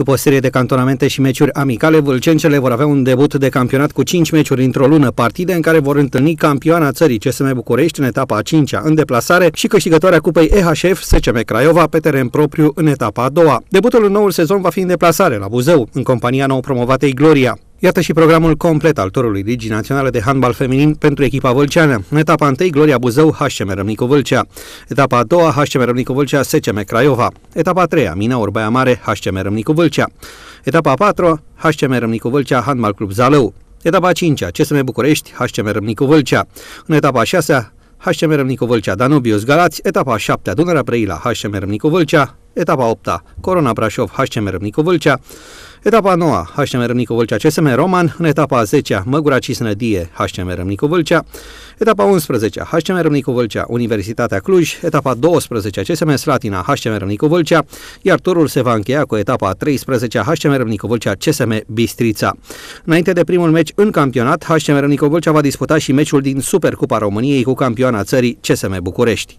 După o serie de cantonamente și meciuri amicale, vâlcencele vor avea un debut de campionat cu 5 meciuri într-o lună, partide în care vor întâlni campioana țării CSM București în etapa a 5-a în deplasare și câștigătoarea cupei EHF SCM Craiova pe teren propriu în etapa a doua. Debutul în noul sezon va fi în deplasare la Buzău, în compania nou promovatei Gloria. Iată și programul complet al turului Ligii Naționale de Handbal Feminin pentru echipa vâlceană. În etapa 1, Gloria Buzău, HCM Râmnicu Vâlcea. Etapa a doua, HCM Râmnicu Vâlcea, SCM Craiova. Etapa a treia, Mina Urbaia Mare, HCM Râmnicu Vâlcea. Etapa a patra, HCM Râmnicu Vâlcea, Handbal Club Zalău. Etapa a cincea, CSM București, HCM Râmnicu Vâlcea. În etapa a șasea, HCM Râmnicu Vâlcea, Danubius Galați, etapa a șaptea, Dunărea Brăila, HCM Râmnicu Vâlcea, etapa a opta, Corona Brașov, HCM Râmnicu Vâlcea, Etapa 9, HCM Râmnicu Vâlcea, CSM Roman, în etapa 10, Măgura Cisnădie, HCM Râmnicu Vâlcea, etapa 11, HCM Râmnicu Vâlcea, Universitatea Cluj, etapa 12, CSM Slatina, HCM Râmnicu Vâlcea, iar turul se va încheia cu etapa 13, HCM Râmnicu Vâlcea, CSM Bistrița. Înainte de primul meci în campionat, HCM Râmnicu Vâlcea va disputa și meciul din Supercupa României cu campioana țării CSM București.